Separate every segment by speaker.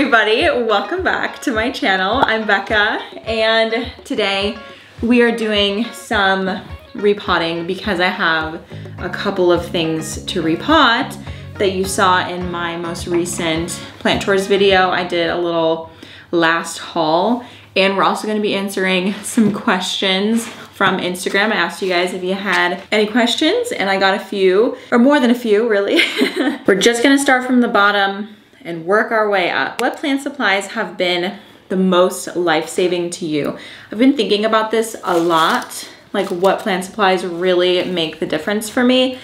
Speaker 1: everybody, welcome back to my channel. I'm Becca and today we are doing some repotting because I have a couple of things to repot that you saw in my most recent plant tours video. I did a little last haul and we're also gonna be answering some questions from Instagram. I asked you guys if you had any questions and I got a few, or more than a few really. we're just gonna start from the bottom and work our way up. What plant supplies have been the most life-saving to you? I've been thinking about this a lot, like what plant supplies really make the difference for me.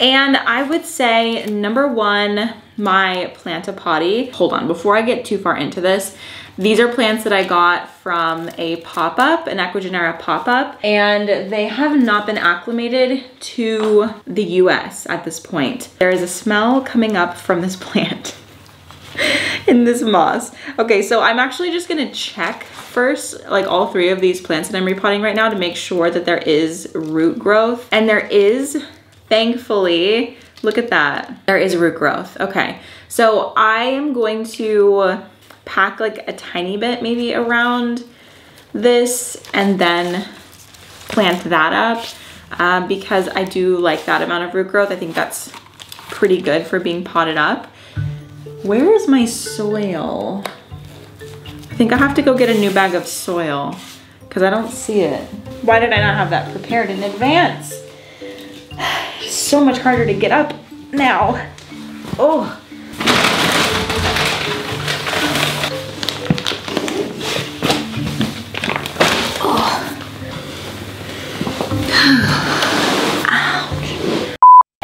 Speaker 1: And I would say number one, my Plant-A-Potty. Hold on, before I get too far into this, these are plants that I got from a pop-up, an Ecuagenera pop-up, and they have not been acclimated to the US at this point. There is a smell coming up from this plant. in this moss. Okay, so I'm actually just gonna check first, like all three of these plants that I'm repotting right now to make sure that there is root growth. And there is, thankfully, look at that. There is root growth, okay. So I am going to pack like a tiny bit maybe around this and then plant that up uh, because I do like that amount of root growth. I think that's pretty good for being potted up. Where is my soil? I think I have to go get a new bag of soil because I don't see it. Why did I not have that prepared in advance? It's so much harder to get up now. Oh.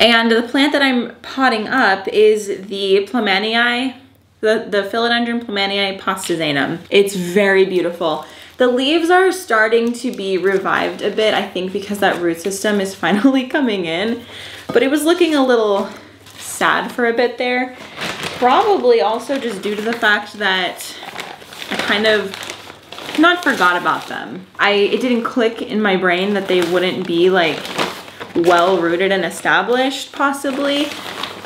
Speaker 1: And the plant that I'm potting up is the Plowmanii, the, the Philodendron Plowmanii pastazanum. It's very beautiful. The leaves are starting to be revived a bit, I think because that root system is finally coming in. But it was looking a little sad for a bit there. Probably also just due to the fact that I kind of not forgot about them. I It didn't click in my brain that they wouldn't be like well rooted and established possibly.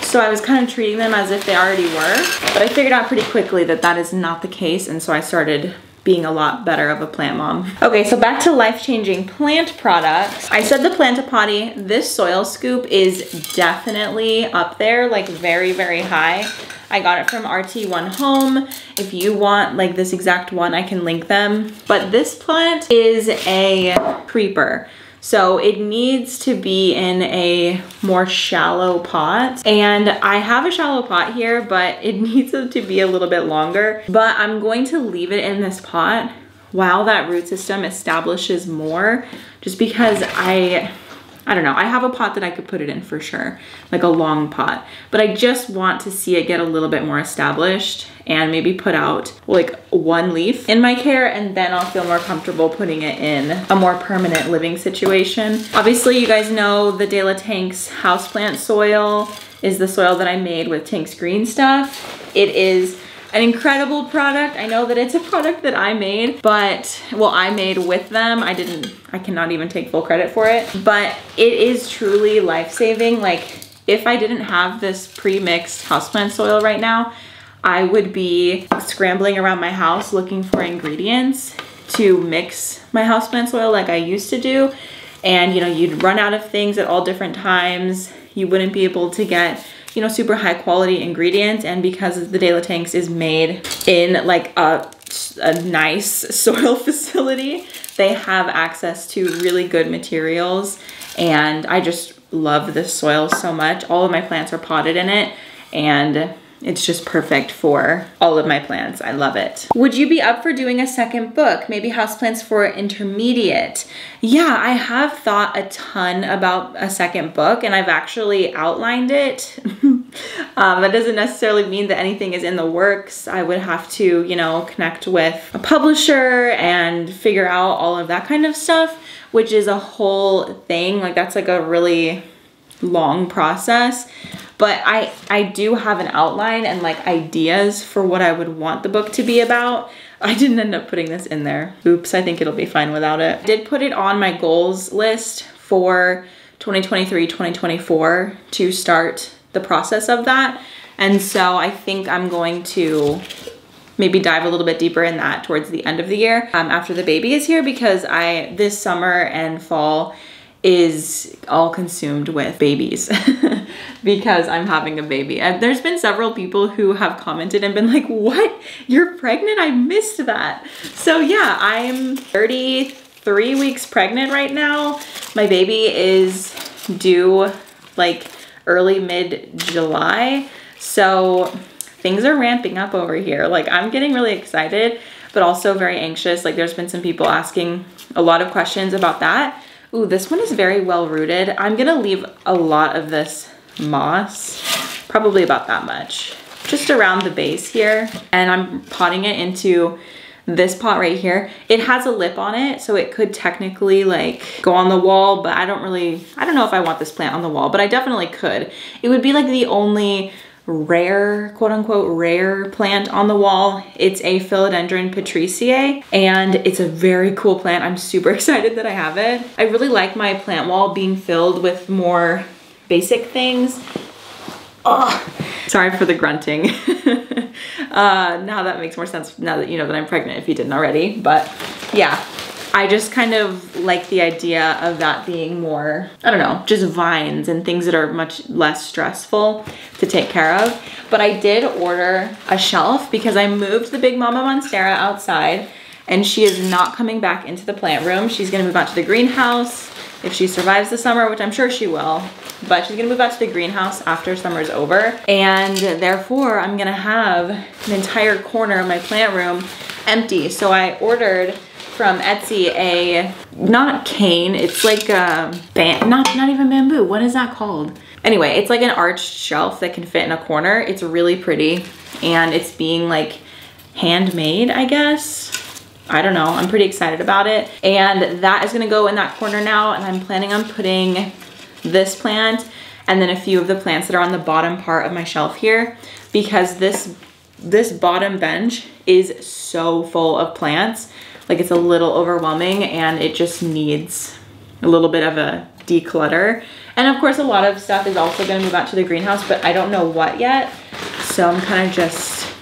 Speaker 1: So I was kind of treating them as if they already were, but I figured out pretty quickly that that is not the case. And so I started being a lot better of a plant mom. Okay, so back to life-changing plant products. I said the Plant-A-Potty, this soil scoop is definitely up there, like very, very high. I got it from RT1 Home. If you want like this exact one, I can link them. But this plant is a creeper. So it needs to be in a more shallow pot. And I have a shallow pot here, but it needs it to be a little bit longer. But I'm going to leave it in this pot while that root system establishes more, just because I, I don't know, I have a pot that I could put it in for sure, like a long pot, but I just want to see it get a little bit more established and maybe put out like one leaf in my care and then I'll feel more comfortable putting it in a more permanent living situation. Obviously you guys know the De La Tanks houseplant soil is the soil that I made with Tank's green stuff. It is an incredible product. I know that it's a product that I made, but, well, I made with them. I didn't, I cannot even take full credit for it, but it is truly life-saving. Like, if I didn't have this pre-mixed houseplant soil right now, I would be scrambling around my house looking for ingredients to mix my houseplant soil like I used to do. And, you know, you'd run out of things at all different times. You wouldn't be able to get you know, super high quality ingredients. And because the De La Tanks is made in like a, a nice soil facility, they have access to really good materials. And I just love this soil so much. All of my plants are potted in it. And it's just perfect for all of my plants. I love it. Would you be up for doing a second book? Maybe houseplants for intermediate? Yeah, I have thought a ton about a second book and I've actually outlined it. um, that doesn't necessarily mean that anything is in the works. I would have to, you know, connect with a publisher and figure out all of that kind of stuff, which is a whole thing. Like that's like a really long process but I, I do have an outline and like ideas for what I would want the book to be about. I didn't end up putting this in there. Oops, I think it'll be fine without it. I did put it on my goals list for 2023, 2024 to start the process of that. And so I think I'm going to maybe dive a little bit deeper in that towards the end of the year um, after the baby is here because I this summer and fall is all consumed with babies because I'm having a baby. And there's been several people who have commented and been like, what? You're pregnant? I missed that. So yeah, I'm 33 weeks pregnant right now. My baby is due like early mid July. So things are ramping up over here. Like I'm getting really excited, but also very anxious. Like there's been some people asking a lot of questions about that. Ooh, this one is very well rooted. I'm gonna leave a lot of this moss, probably about that much, just around the base here. And I'm potting it into this pot right here. It has a lip on it, so it could technically like go on the wall, but I don't really, I don't know if I want this plant on the wall, but I definitely could. It would be like the only rare, quote unquote, rare plant on the wall. It's a Philodendron patriciae and it's a very cool plant. I'm super excited that I have it. I really like my plant wall being filled with more basic things. Oh, sorry for the grunting. uh, now that makes more sense now that you know that I'm pregnant if you didn't already, but yeah. I just kind of like the idea of that being more, I don't know, just vines and things that are much less stressful to take care of. But I did order a shelf because I moved the big Mama Monstera outside and she is not coming back into the plant room. She's gonna move out to the greenhouse if she survives the summer, which I'm sure she will. But she's gonna move out to the greenhouse after summer's over. And therefore, I'm gonna have an entire corner of my plant room empty. So I ordered from Etsy a, not cane, it's like a, band, not, not even bamboo, what is that called? Anyway, it's like an arched shelf that can fit in a corner. It's really pretty and it's being like handmade, I guess. I don't know, I'm pretty excited about it. And that is gonna go in that corner now and I'm planning on putting this plant and then a few of the plants that are on the bottom part of my shelf here because this this bottom bench is so full of plants like it's a little overwhelming and it just needs a little bit of a declutter. And of course, a lot of stuff is also gonna move out to the greenhouse, but I don't know what yet. So I'm kind of just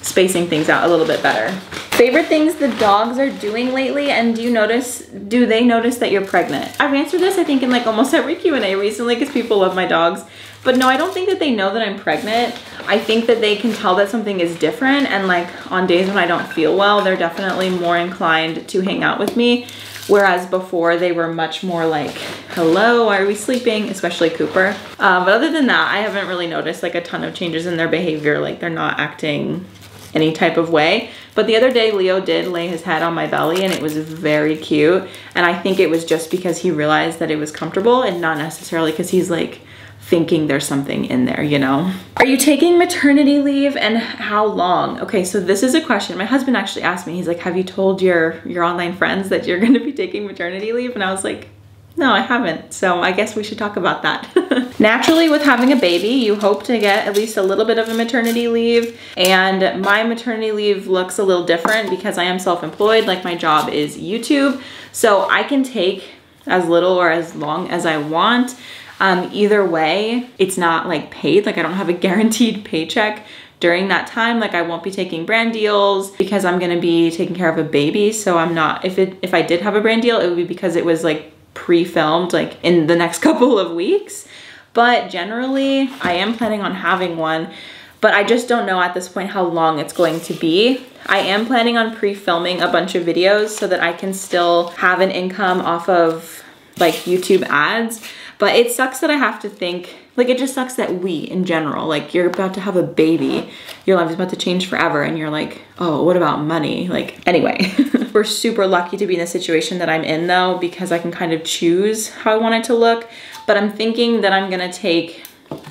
Speaker 1: spacing things out a little bit better. Favorite things the dogs are doing lately and do you notice, do they notice that you're pregnant? I've answered this I think in like almost every Q&A recently because people love my dogs. But no, I don't think that they know that I'm pregnant. I think that they can tell that something is different and like on days when I don't feel well, they're definitely more inclined to hang out with me. Whereas before they were much more like, hello, are we sleeping? Especially Cooper. Uh, but other than that, I haven't really noticed like a ton of changes in their behavior. Like they're not acting any type of way. But the other day, Leo did lay his head on my belly and it was very cute. And I think it was just because he realized that it was comfortable and not necessarily because he's like, thinking there's something in there, you know? Are you taking maternity leave and how long? Okay, so this is a question. My husband actually asked me, he's like, have you told your, your online friends that you're gonna be taking maternity leave? And I was like, no, I haven't. So I guess we should talk about that. Naturally, with having a baby, you hope to get at least a little bit of a maternity leave. And my maternity leave looks a little different because I am self-employed, like my job is YouTube. So I can take as little or as long as I want. Um, either way, it's not like paid, like I don't have a guaranteed paycheck during that time. Like I won't be taking brand deals because I'm gonna be taking care of a baby. So I'm not, if it if I did have a brand deal, it would be because it was like pre-filmed like in the next couple of weeks. But generally, I am planning on having one, but I just don't know at this point how long it's going to be. I am planning on pre-filming a bunch of videos so that I can still have an income off of like YouTube ads. But it sucks that I have to think, like it just sucks that we in general, like you're about to have a baby, your life is about to change forever and you're like, oh, what about money? Like anyway, we're super lucky to be in the situation that I'm in though, because I can kind of choose how I want it to look. But I'm thinking that I'm gonna take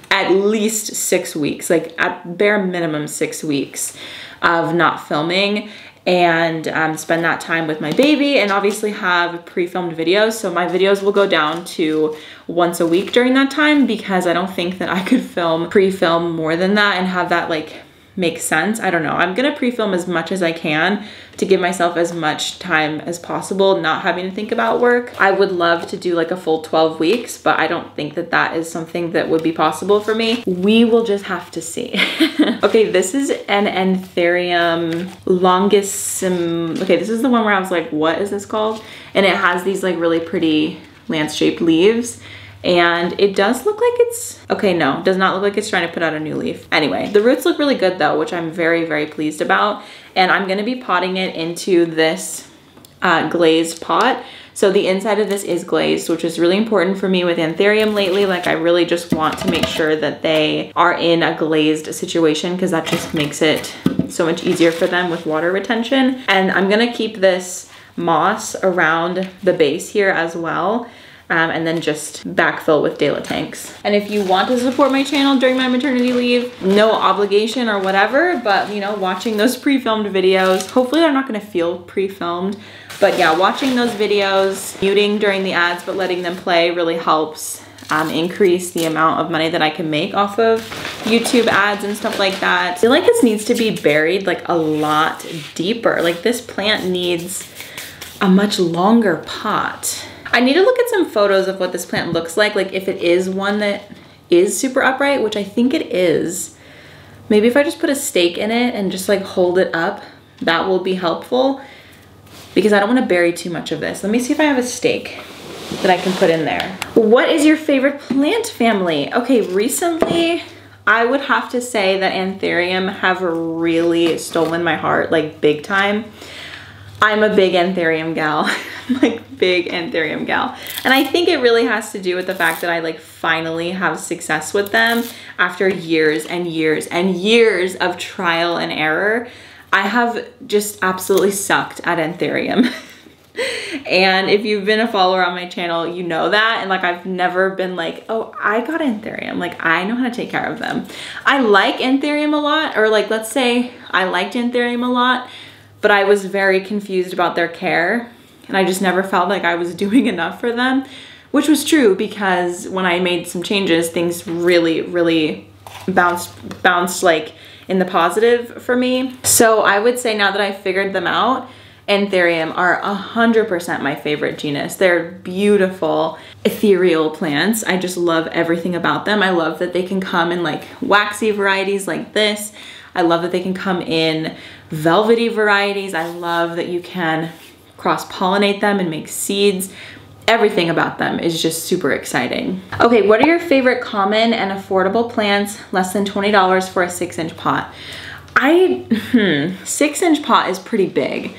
Speaker 1: at least six weeks, like at bare minimum six weeks of not filming and um, spend that time with my baby and obviously have pre-filmed videos. So my videos will go down to once a week during that time because I don't think that I could film, pre-film more than that and have that like makes sense. I don't know. I'm gonna pre-film as much as I can to give myself as much time as possible, not having to think about work. I would love to do like a full 12 weeks, but I don't think that that is something that would be possible for me. We will just have to see. okay, this is an Anthurium longissime. Okay, this is the one where I was like, what is this called? And it has these like really pretty lance-shaped leaves and it does look like it's, okay, no, does not look like it's trying to put out a new leaf. Anyway, the roots look really good though, which I'm very, very pleased about. And I'm gonna be potting it into this uh, glazed pot. So the inside of this is glazed, which is really important for me with Anthurium lately. Like I really just want to make sure that they are in a glazed situation because that just makes it so much easier for them with water retention. And I'm gonna keep this moss around the base here as well um, and then just backfill with De La Tanks. And if you want to support my channel during my maternity leave, no obligation or whatever, but you know, watching those pre-filmed videos, hopefully they're not gonna feel pre-filmed, but yeah, watching those videos, muting during the ads, but letting them play really helps um, increase the amount of money that I can make off of YouTube ads and stuff like that. I feel like this needs to be buried like a lot deeper. Like this plant needs a much longer pot. I need to look at some photos of what this plant looks like, like if it is one that is super upright, which I think it is. Maybe if I just put a stake in it and just like hold it up, that will be helpful because I don't wanna bury too much of this. Let me see if I have a stake that I can put in there. What is your favorite plant family? Okay, recently I would have to say that Anthurium have really stolen my heart, like big time. I'm a big Anthurium gal, like big Anthurium gal. And I think it really has to do with the fact that I like finally have success with them after years and years and years of trial and error. I have just absolutely sucked at Anthurium. and if you've been a follower on my channel, you know that. And like, I've never been like, oh, I got Anthurium. Like, I know how to take care of them. I like Anthurium a lot, or like, let's say I liked Anthurium a lot, but I was very confused about their care and I just never felt like I was doing enough for them, which was true because when I made some changes, things really, really bounced, bounced like in the positive for me. So I would say now that I figured them out, Anthurium are 100% my favorite genus. They're beautiful, ethereal plants. I just love everything about them. I love that they can come in like waxy varieties like this. I love that they can come in velvety varieties. I love that you can cross-pollinate them and make seeds. Everything about them is just super exciting. Okay, what are your favorite common and affordable plants less than $20 for a six inch pot? I, hmm, six inch pot is pretty big.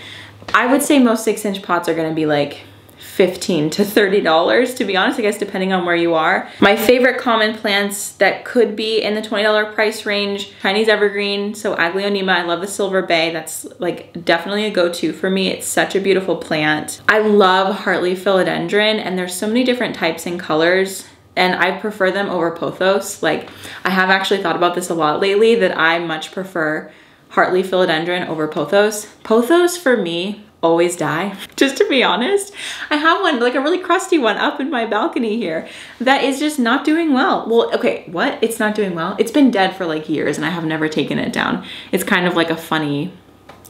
Speaker 1: I would say most six inch pots are gonna be like 15 to $30 to be honest, I guess depending on where you are. My favorite common plants that could be in the $20 price range, Chinese evergreen, so Aglaonema, I love the silver bay, that's like definitely a go-to for me. It's such a beautiful plant. I love heartleaf philodendron and there's so many different types and colors and I prefer them over pothos. Like I have actually thought about this a lot lately that I much prefer heartleaf philodendron over pothos. Pothos for me always die. Just to be honest, I have one, like a really crusty one up in my balcony here that is just not doing well. Well, okay, what? It's not doing well? It's been dead for like years and I have never taken it down. It's kind of like a funny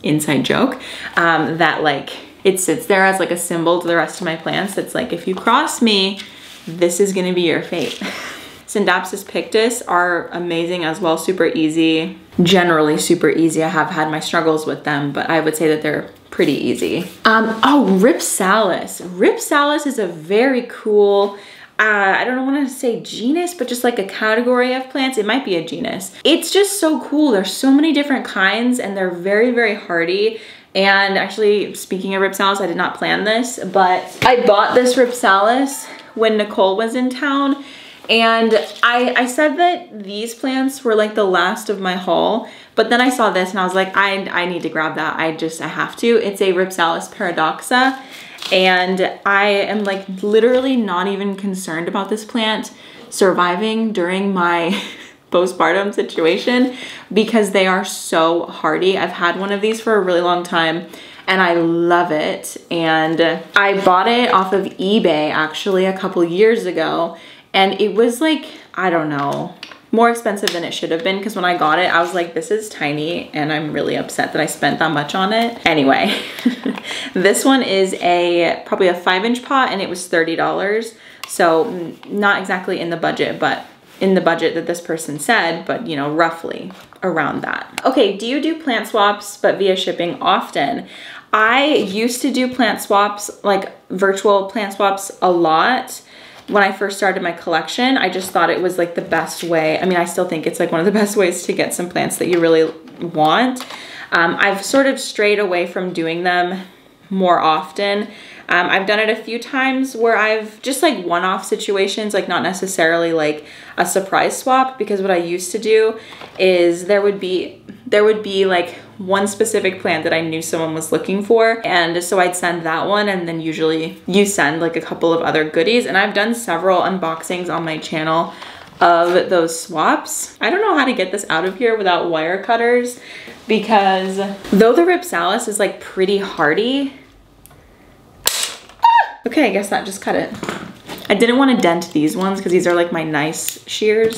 Speaker 1: inside joke um, that like it sits there as like a symbol to the rest of my plants. It's like, if you cross me, this is gonna be your fate. Scindapsus pictus are amazing as well, super easy. Generally super easy. I have had my struggles with them, but I would say that they're pretty easy. Um, oh, Rhipsalis. Rhipsalis is a very cool, uh, I don't want to say genus, but just like a category of plants. It might be a genus. It's just so cool. There's so many different kinds and they're very, very hardy. And actually, speaking of Rhipsalis, I did not plan this, but I bought this Rhipsalis when Nicole was in town and I, I said that these plants were like the last of my haul, but then I saw this and I was like, I, I need to grab that. I just, I have to. It's a Rhipsalis paradoxa. And I am like literally not even concerned about this plant surviving during my postpartum situation because they are so hardy. I've had one of these for a really long time and I love it. And I bought it off of eBay actually a couple years ago and it was like, I don't know, more expensive than it should have been because when I got it, I was like, this is tiny and I'm really upset that I spent that much on it. Anyway, this one is a probably a five inch pot and it was $30. So not exactly in the budget, but in the budget that this person said, but you know, roughly around that. Okay, do you do plant swaps but via shipping often? I used to do plant swaps, like virtual plant swaps a lot when I first started my collection, I just thought it was like the best way. I mean, I still think it's like one of the best ways to get some plants that you really want. Um, I've sort of strayed away from doing them more often. Um, I've done it a few times where I've just like one-off situations, like not necessarily like a surprise swap because what I used to do is there would be there would be like one specific plant that I knew someone was looking for. And so I'd send that one and then usually you send like a couple of other goodies. And I've done several unboxings on my channel of those swaps. I don't know how to get this out of here without wire cutters because though the Rhipsalis is like pretty hardy, ah, okay, I guess that just cut it. I didn't want to dent these ones because these are like my nice shears.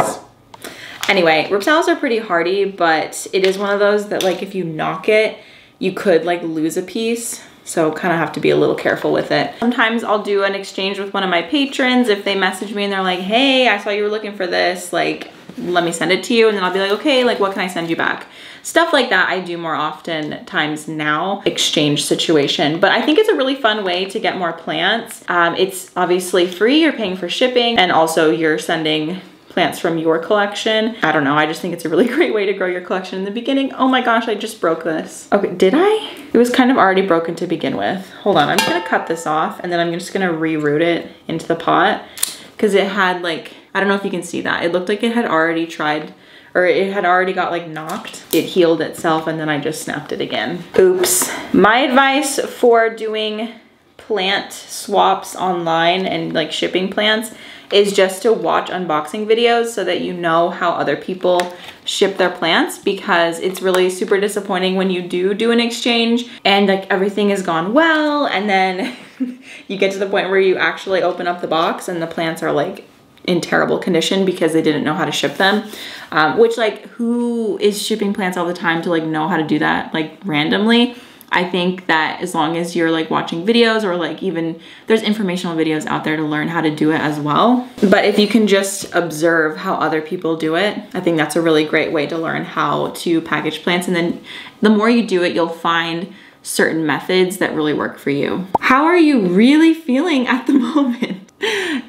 Speaker 1: Anyway, Rhipsalis are pretty hardy, but it is one of those that like if you knock it, you could like lose a piece. So kind of have to be a little careful with it. Sometimes I'll do an exchange with one of my patrons if they message me and they're like, hey, I saw you were looking for this, like, let me send it to you. And then I'll be like, okay, like what can I send you back? Stuff like that I do more often times now, exchange situation. But I think it's a really fun way to get more plants. Um, it's obviously free, you're paying for shipping, and also you're sending plants from your collection. I don't know, I just think it's a really great way to grow your collection in the beginning. Oh my gosh, I just broke this. Okay, did I? It was kind of already broken to begin with. Hold on, I'm just gonna cut this off and then I'm just gonna reroot it into the pot because it had like, I don't know if you can see that. It looked like it had already tried or it had already got like knocked. It healed itself and then I just snapped it again. Oops. My advice for doing plant swaps online and like shipping plants is just to watch unboxing videos so that you know how other people ship their plants because it's really super disappointing when you do do an exchange and like everything has gone well and then you get to the point where you actually open up the box and the plants are like in terrible condition because they didn't know how to ship them. Um, which like who is shipping plants all the time to like know how to do that like randomly? I think that as long as you're like watching videos or like even there's informational videos out there to learn how to do it as well. But if you can just observe how other people do it, I think that's a really great way to learn how to package plants. And then the more you do it, you'll find certain methods that really work for you. How are you really feeling at the moment?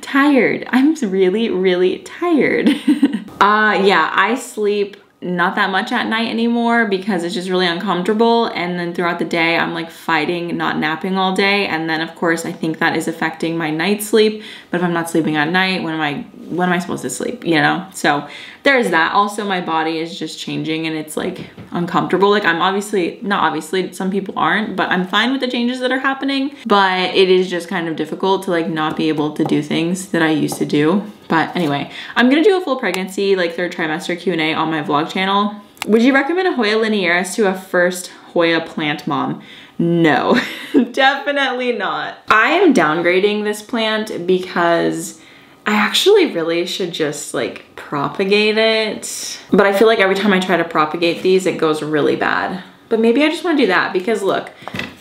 Speaker 1: tired. I'm really, really tired. uh, yeah, I sleep not that much at night anymore because it's just really uncomfortable. And then throughout the day I'm like fighting not napping all day. And then of course I think that is affecting my night sleep. But if I'm not sleeping at night when am I when am I supposed to sleep you know so there's that also my body is just changing and it's like uncomfortable like I'm obviously not obviously some people aren't but I'm fine with the changes that are happening but it is just kind of difficult to like not be able to do things that I used to do but anyway, I'm gonna do a full pregnancy, like third trimester Q&A on my vlog channel. Would you recommend a Hoya linearis to a first Hoya plant mom? No, definitely not. I am downgrading this plant because I actually really should just like propagate it. But I feel like every time I try to propagate these, it goes really bad. But maybe I just wanna do that because look,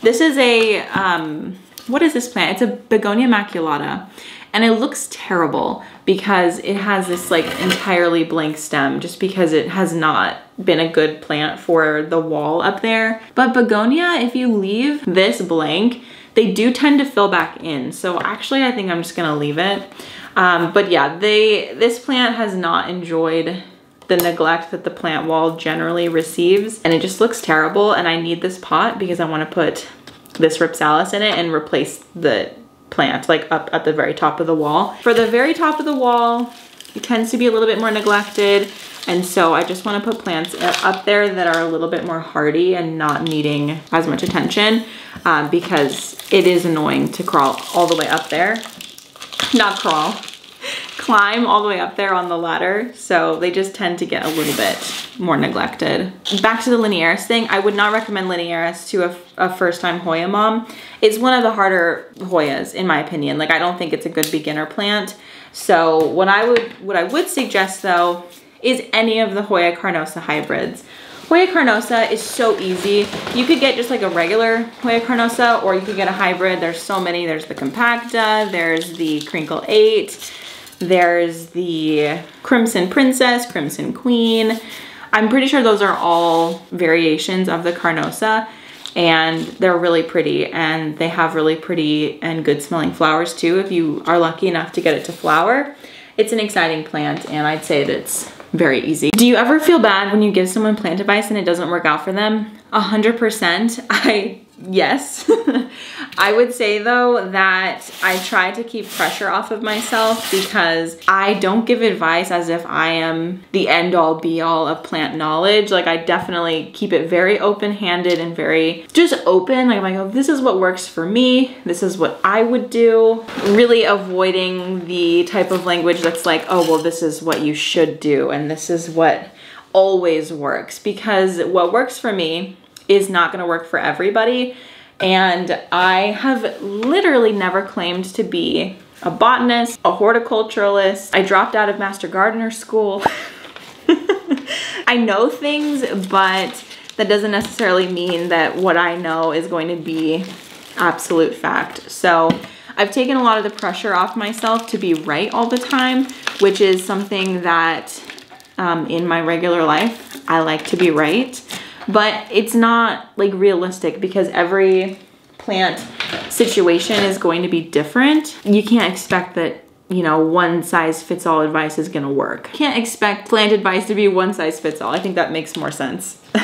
Speaker 1: this is a, um, what is this plant? It's a Begonia maculata and it looks terrible because it has this like entirely blank stem just because it has not been a good plant for the wall up there. But begonia, if you leave this blank, they do tend to fill back in. So actually I think I'm just gonna leave it. Um, but yeah, they this plant has not enjoyed the neglect that the plant wall generally receives and it just looks terrible and I need this pot because I want to put this Rhipsalis in it and replace the plant, like up at the very top of the wall. For the very top of the wall, it tends to be a little bit more neglected. And so I just wanna put plants up there that are a little bit more hardy and not needing as much attention um, because it is annoying to crawl all the way up there. Not crawl, climb all the way up there on the ladder. So they just tend to get a little bit more neglected. Back to the linearis thing, I would not recommend linearis to a, a first time Hoya mom. It's one of the harder Hoyas in my opinion. Like I don't think it's a good beginner plant. So what I would, what I would suggest though is any of the Hoya carnosa hybrids. Hoya carnosa is so easy. You could get just like a regular Hoya carnosa or you could get a hybrid. There's so many. There's the compacta, there's the Krinkle 8, there's the crimson princess, crimson queen. I'm pretty sure those are all variations of the carnosa and they're really pretty and they have really pretty and good smelling flowers too if you are lucky enough to get it to flower. It's an exciting plant and I'd say that it's very easy. Do you ever feel bad when you give someone plant advice and it doesn't work out for them? A hundred percent. I yes. I would say though that I try to keep pressure off of myself because I don't give advice as if I am the end all be all of plant knowledge. Like I definitely keep it very open handed and very just open. Like I'm like, oh, this is what works for me. This is what I would do. Really avoiding the type of language that's like, oh, well, this is what you should do. And this is what always works because what works for me is not gonna work for everybody. And I have literally never claimed to be a botanist, a horticulturalist. I dropped out of master gardener school. I know things, but that doesn't necessarily mean that what I know is going to be absolute fact. So I've taken a lot of the pressure off myself to be right all the time, which is something that um, in my regular life, I like to be right but it's not like realistic because every plant situation is going to be different. You can't expect that you know, one size fits all advice is gonna work. Can't expect plant advice to be one size fits all. I think that makes more sense.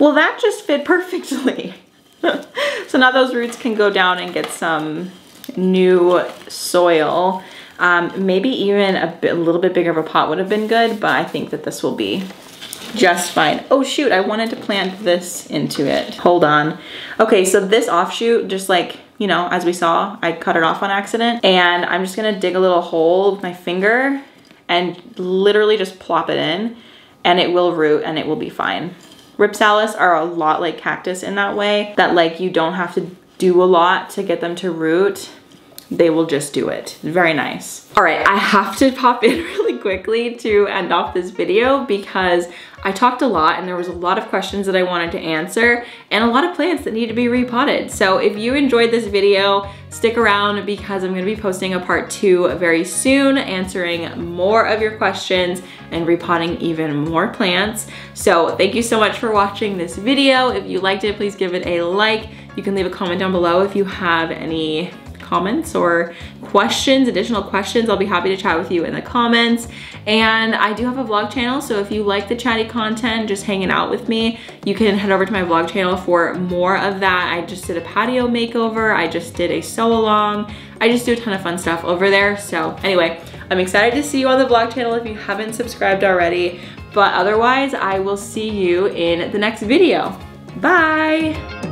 Speaker 1: well, that just fit perfectly. so now those roots can go down and get some new soil. Um, maybe even a, bit, a little bit bigger of a pot would have been good, but I think that this will be just fine. Oh shoot, I wanted to plant this into it. Hold on. Okay, so this offshoot, just like, you know, as we saw, I cut it off on accident. And I'm just gonna dig a little hole with my finger and literally just plop it in and it will root and it will be fine. Rhipsalis are a lot like cactus in that way, that like you don't have to do a lot to get them to root they will just do it. Very nice. All right, I have to pop in really quickly to end off this video because I talked a lot and there was a lot of questions that I wanted to answer and a lot of plants that need to be repotted. So if you enjoyed this video, stick around because I'm gonna be posting a part two very soon, answering more of your questions and repotting even more plants. So thank you so much for watching this video. If you liked it, please give it a like. You can leave a comment down below if you have any comments or questions, additional questions, I'll be happy to chat with you in the comments. And I do have a vlog channel, so if you like the chatty content, just hanging out with me, you can head over to my vlog channel for more of that. I just did a patio makeover. I just did a sew along. I just do a ton of fun stuff over there. So anyway, I'm excited to see you on the vlog channel if you haven't subscribed already. But otherwise, I will see you in the next video. Bye!